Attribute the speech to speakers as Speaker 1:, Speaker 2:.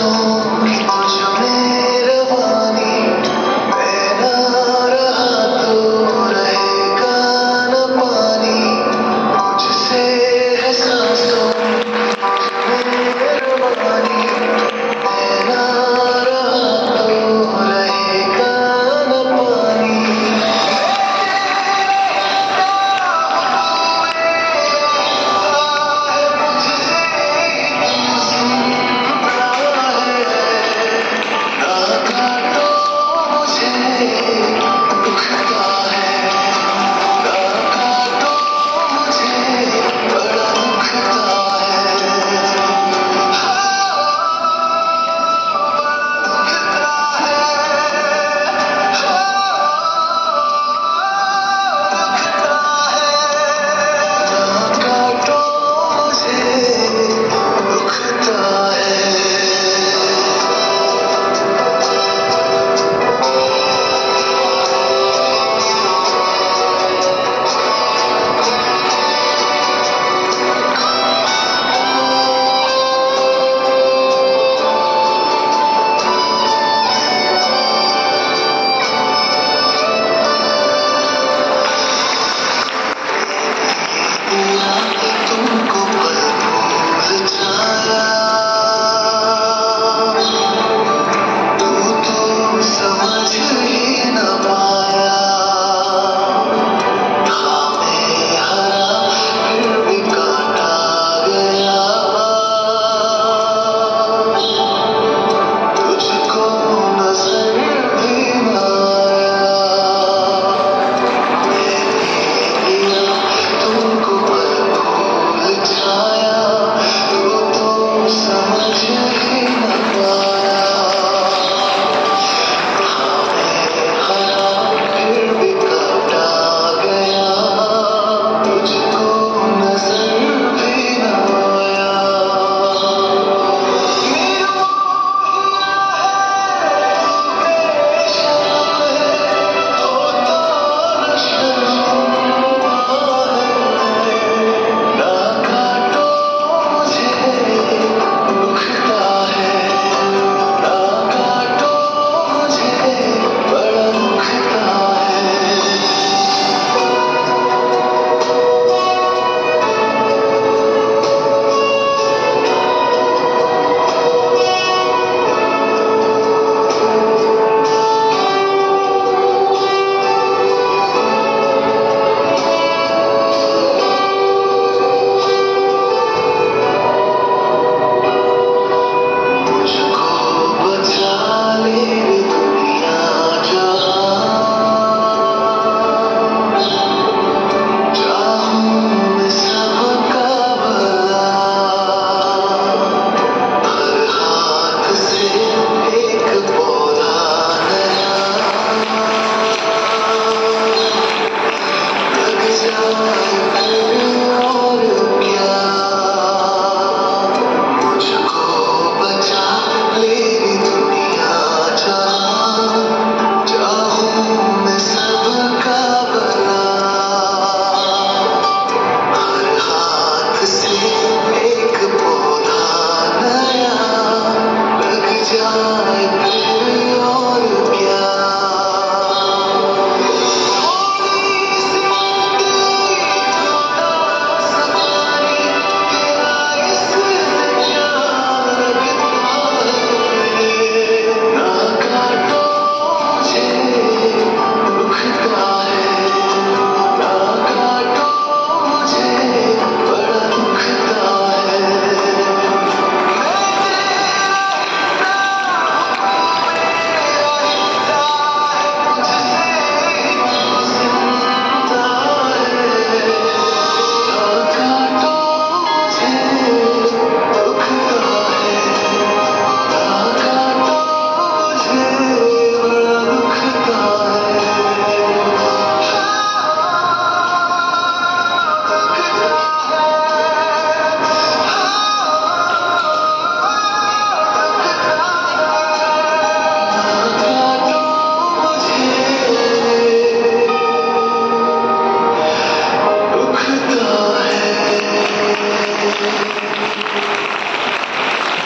Speaker 1: corazón. Oh.